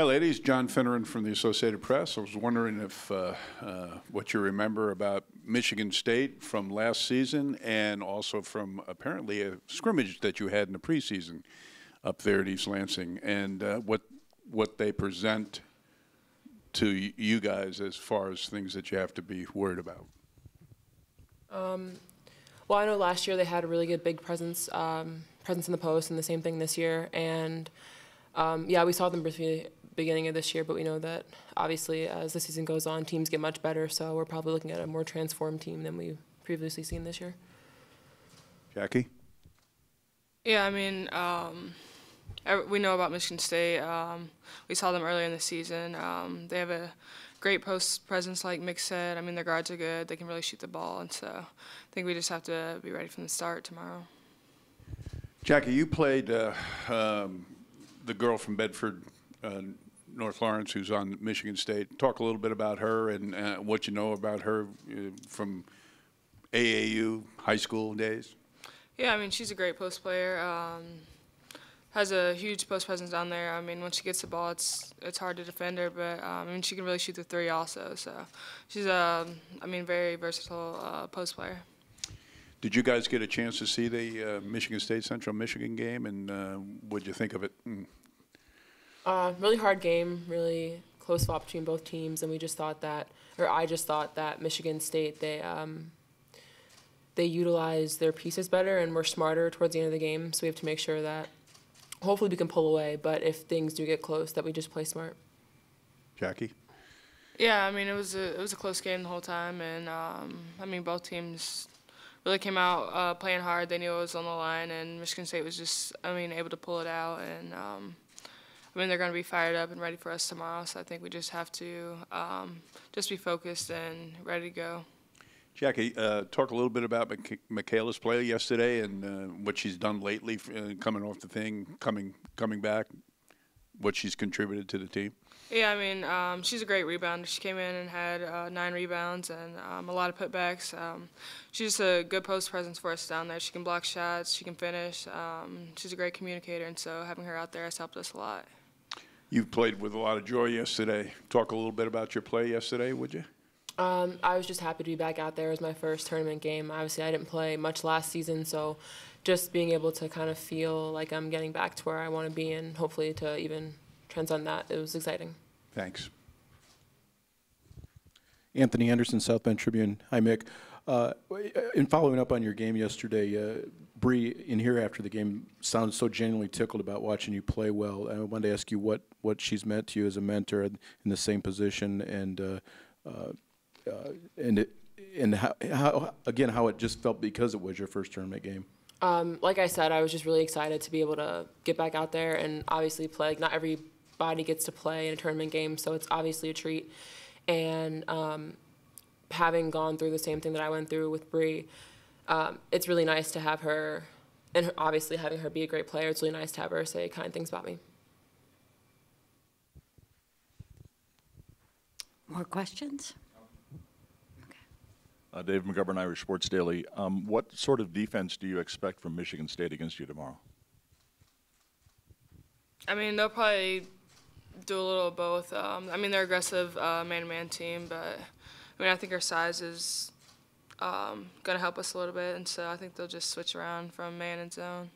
Hi, ladies. John Finneran from the Associated Press. I was wondering if uh, uh, what you remember about Michigan State from last season and also from apparently a scrimmage that you had in the preseason up there at East Lansing and uh, what what they present to you guys as far as things that you have to be worried about. Well, I know last year they had a really good big presence, um, presence in the post, and the same thing this year. And um, yeah, we saw them the beginning of this year, but we know that obviously as the season goes on, teams get much better. So we're probably looking at a more transformed team than we've previously seen this year. Jackie? Yeah, I mean, um, we know about Michigan State. Um, we saw them earlier in the season. Um, they have a great post presence, like Mick said. I mean, their guards are good. They can really shoot the ball, and so I think we just have to be ready from the start tomorrow. Jackie, you played uh, um, the girl from Bedford, uh, North Lawrence, who's on Michigan State. Talk a little bit about her and uh, what you know about her uh, from AAU high school days. Yeah, I mean, she's a great post player. Um, has a huge post presence down there. I mean, when she gets the ball, it's it's hard to defend her, but um, I mean, she can really shoot the three also. So she's a, I mean, very versatile uh, post player. Did you guys get a chance to see the uh, Michigan State Central Michigan game, and uh, what'd you think of it? Mm. Uh, really hard game, really close fought between both teams, and we just thought that, or I just thought that Michigan State they um, they utilized their pieces better and were smarter towards the end of the game. So we have to make sure that hopefully we can pull away, but if things do get close, that we just play smart. Jackie? Yeah, I mean it was a it was a close game the whole time, and um, I mean both teams really came out uh, playing hard. They knew it was on the line, and Michigan State was just I mean able to pull it out, and um, I mean they're going to be fired up and ready for us tomorrow. So I think we just have to um, just be focused and ready to go. Jackie, uh, talk a little bit about Micha- Mikayla's play yesterday and uh, what she's done lately, uh, coming off the thing, coming coming back, what she's contributed to the team. Yeah, I mean, um, she's a great rebounder. She came in and had uh, nine rebounds and um, a lot of putbacks. Um, she's just a good post presence for us down there. She can block shots, she can finish. Um, she's a great communicator, and so having her out there has helped us a lot. You played with a lot of joy yesterday. Talk a little bit about your play yesterday, would you? Um, I was just happy to be back out there. It was my first tournament game. Obviously, I didn't play much last season, so just being able to kind of feel like I'm getting back to where I want to be and hopefully to even transcend that, it was exciting. Thanks. Anthony Anderson, South Bend Tribune. Hi, Mick. Uh, in following up on your game yesterday, uh, Bree, in here after the game, sounded so genuinely tickled about watching you play well. I wanted to ask you what, what she's meant to you as a mentor in the same position, and uh, uh, uh, and it, and how, how again how it just felt because it was your first tournament game. Um, like I said, I was just really excited to be able to get back out there and obviously play. Like, not everybody gets to play in a tournament game, so it's obviously a treat. And um, having gone through the same thing that I went through with Bree, um, it's really nice to have her, and obviously having her be a great player. It's really nice to have her say kind things about me. More questions? Uh, Dave McGovern, Irish Sports Daily. Um, what sort of defense do you expect from Michigan State against you tomorrow? I mean, they'll probably do a little of both. Um, I mean, they're aggressive uh, man-to-man team, but I mean, I think our size is um, going to help us a little bit, and so I think they'll just switch around from man and zone.